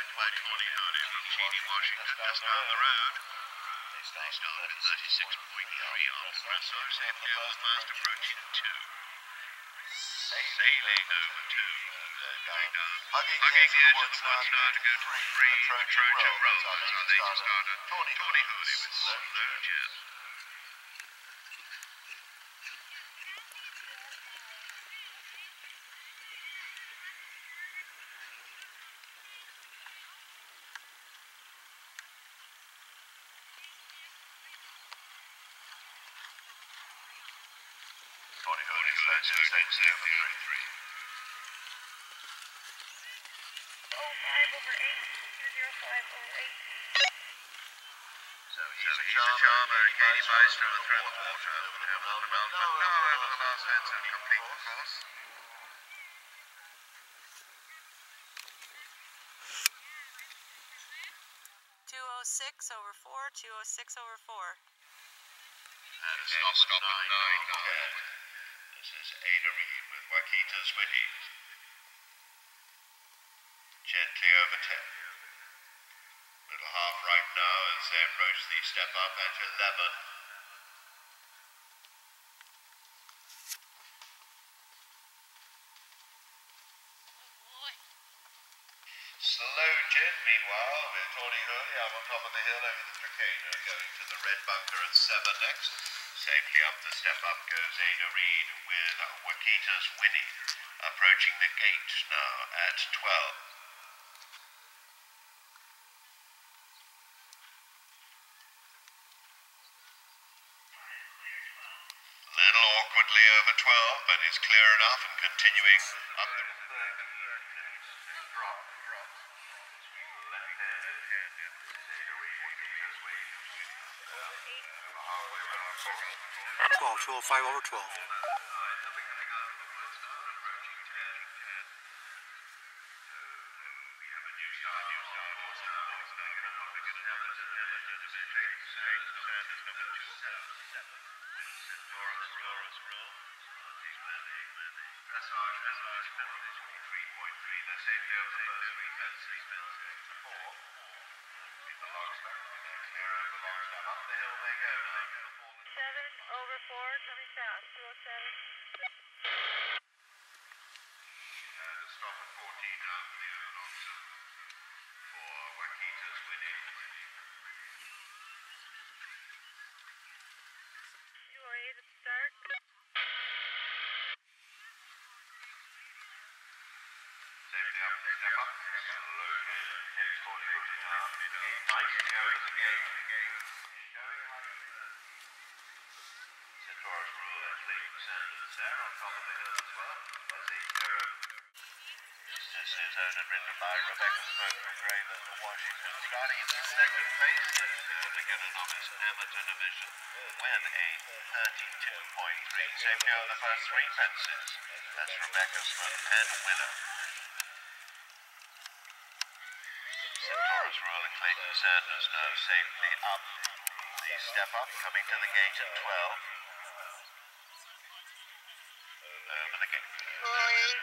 20 Harding from Cheney, Washington, just down the road. They started at 36.3 after Brasso Zambia was fast approaching 2. Sailing over 2. Hugging, Hugging the edge of the wood now to go to 3, Trojan Road, as our latest starter, Tawny Hooley with Slow Gin. Tawny Hooley led to oh six over three. Oh, five over eight, two zero five over eight. So he's a charmer, water over four. This is Ada Reed with Wakita Switty. Gently over ten. Little half right now as they approach the step up at eleven. Slow Gin, meanwhile, with Tawny Hooley up on top of the hill over the Tracano, going to the red bunker at seven next. Safely up the step up goes Ada Reed with Wakita's Winnie approaching the gate now at 12. Little awkwardly over 12, but is clear enough and continuing up the Twelve, twelve, five over twelve. Seven over four, coming. And a stop at 14 now for the option for step up. Slow heads towards Rudy now. Nice to go to the gate. Showing like Centaurus rule and Clayton there on top of the hill as well. As they go. This is owned and written by Rebecca Smoke from Washington, starting in the second phase in the beginner novice amateur division with a 32.3. Safely over the first three fences. That's Rebecca Smoke and Willow. Centaurus Rule and Clayton Sanders now safely up the step up, coming to the gate at 12.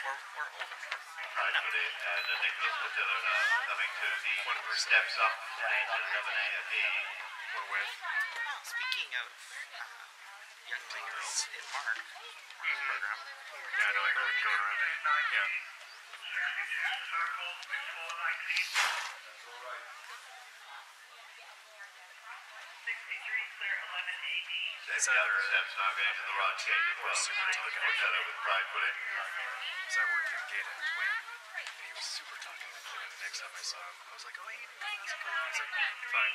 twelve, twelve, seven over twelve. Steps up, eleven A and B. Speaking of uh, young singers in Mark program, Yeah, I know, I heard it going around. Yeah. AD. Steps up, steps now going to the right gate as well. super talkative. Portello with pride footing. So I worked in gate at Twain, and he was super talkative. And the next time I saw him, I was like, "Oh, hey, how's it going?" He's like, "Fine,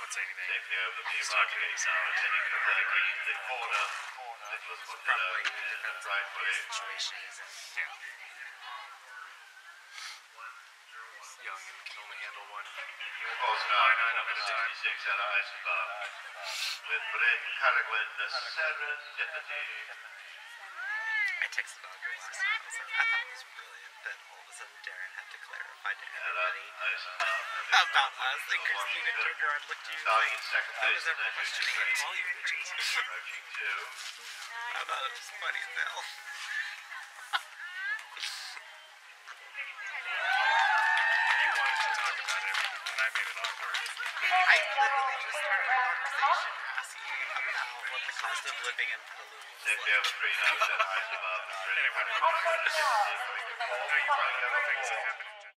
won't say anything." Safely over the He's talking to gate himself. now. Heading to the, the corner. Nicholas Portello probably depends on footing. the situation he's in. Yeah. Young and can only handle one. Course now, Line nine at a time. 66 at Eisenbach. With Bryn Caragwyn, the serendipity. I texted Audrey last night. I, was like, I thought it was brilliant that all of a sudden Darren had to clarify to And everybody about us. And Christina turned around and looked at you. Starting in second Who place. was ever questioning I it? call you bitches. Approaching two. I thought it was funny as hell. You wanted to talk about it, and I made it awkward. I literally just started a conversation asking about what the cost of living in Petaluma was Safety like. over three nine, set eyes above the three. Anyway, no, oh you brought up things that happened in Jackson.